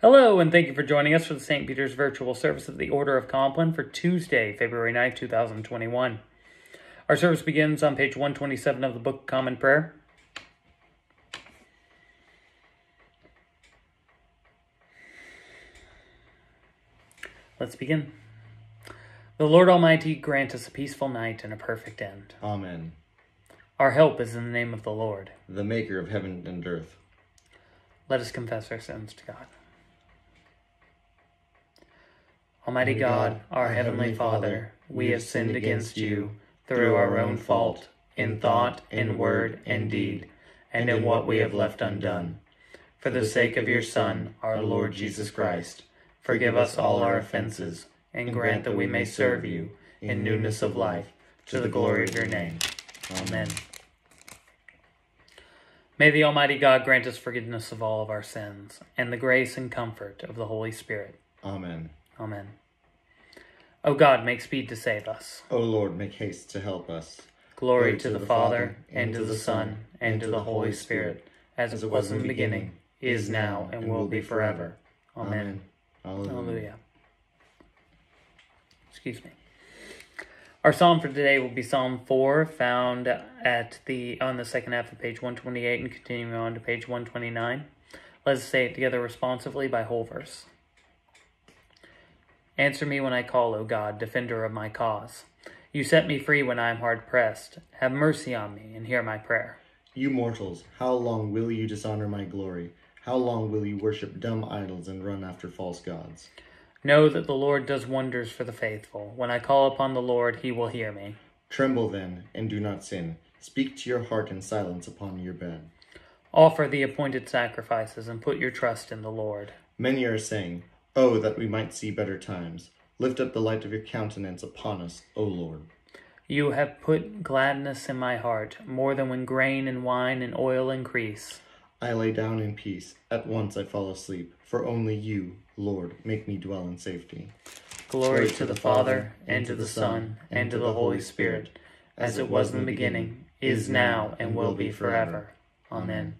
Hello, and thank you for joining us for the St. Peter's virtual service of the Order of Compline for Tuesday, February 9th, 2021. Our service begins on page 127 of the Book of Common Prayer. Let's begin. The Lord Almighty grant us a peaceful night and a perfect end. Amen. Our help is in the name of the Lord. The maker of heaven and earth. Let us confess our sins to God. Almighty God, our Heavenly Father, we have sinned against you through our own fault, in thought, in word, and deed, and in what we have left undone. For the sake of your Son, our Lord Jesus Christ, forgive us all our offenses, and grant that we may serve you in newness of life, to the glory of your name. Amen. May the Almighty God grant us forgiveness of all of our sins, and the grace and comfort of the Holy Spirit. Amen. Amen. O God, make speed to save us. O Lord, make haste to help us. Glory to the Father, and to the Son, and to the Holy Spirit, as it was in the beginning, is now, and will be forever. Amen. Hallelujah. Hallelujah. Excuse me. Our psalm for today will be Psalm 4, found at the on the second half of page 128 and continuing on to page 129. Let's say it together responsively by whole verse. Answer me when I call, O God, defender of my cause. You set me free when I am hard pressed. Have mercy on me and hear my prayer. You mortals, how long will you dishonor my glory? How long will you worship dumb idols and run after false gods? Know that the Lord does wonders for the faithful. When I call upon the Lord, he will hear me. Tremble then, and do not sin. Speak to your heart in silence upon your bed. Offer the appointed sacrifices and put your trust in the Lord. Many are saying, Oh, that we might see better times. Lift up the light of your countenance upon us, O Lord. You have put gladness in my heart, more than when grain and wine and oil increase. I lay down in peace. At once I fall asleep, for only you, Lord, make me dwell in safety. Glory to the Father, and to the Son, and to the Holy Spirit, as it was in the beginning, is now, and will be forever. Amen.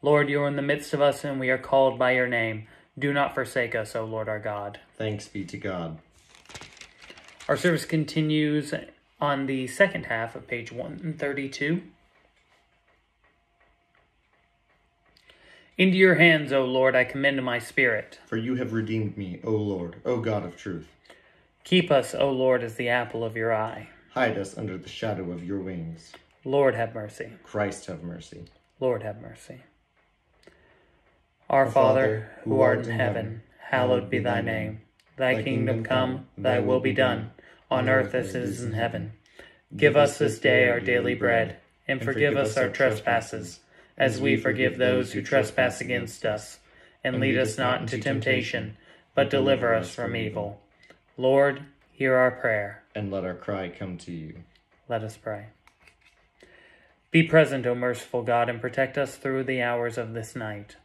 Lord, you are in the midst of us, and we are called by your name. Do not forsake us, O Lord our God. Thanks be to God. Our service continues on the second half of page 132. Into your hands, O Lord, I commend my spirit. For you have redeemed me, O Lord, O God of truth. Keep us, O Lord, as the apple of your eye. Hide us under the shadow of your wings. Lord, have mercy. Christ have mercy. Lord, have mercy. Our Father, who art in heaven, hallowed be thy name. Thy kingdom come, thy will be done, on earth as it is in heaven. Give us this day our daily bread, and forgive us our trespasses, as we forgive those who trespass against us. And lead us not into temptation, but deliver us from evil. Lord, hear our prayer. And let our cry come to you. Let us pray. Be present, O merciful God, and protect us through the hours of this night,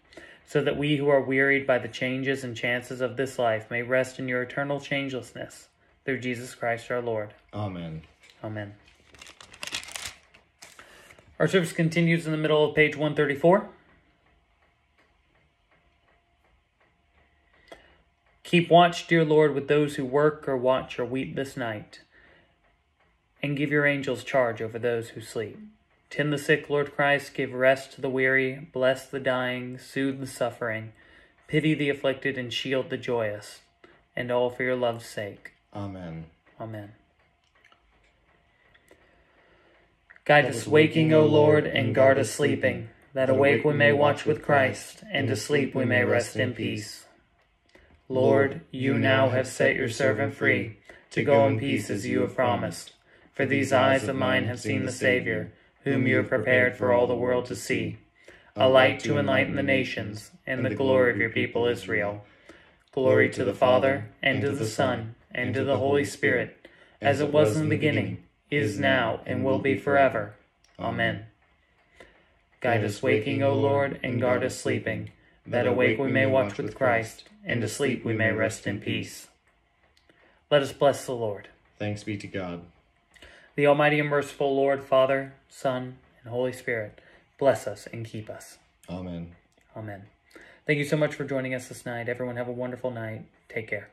so that we who are wearied by the changes and chances of this life may rest in your eternal changelessness. Through Jesus Christ our Lord. Amen. Amen. Our service continues in the middle of page 134. Keep watch, dear Lord, with those who work or watch or weep this night, and give your angels charge over those who sleep. Tend the sick, Lord Christ, give rest to the weary, bless the dying, soothe the suffering, pity the afflicted, and shield the joyous, and all for your love's sake. Amen. Amen. Guide us waking, O Lord, and guard us sleeping, that awake we may watch with Christ, and to sleep we may rest in peace. Lord, you now have set your servant free, to go in peace as you have promised. For these eyes of mine have seen the Savior, whom you have prepared for all the world to see, a light to enlighten the nations, and the glory of your people Israel. Glory to the Father, and to the Son, and to the Holy Spirit, as it was in the beginning, is now, and will be forever. Amen. Guide us waking, O Lord, and guard us sleeping, that awake we may watch with Christ, and to sleep we may rest in peace. Let us bless the Lord. Thanks be to God. The Almighty and merciful Lord, Father, Son, and Holy Spirit, bless us and keep us. Amen. Amen. Thank you so much for joining us this night. Everyone, have a wonderful night. Take care.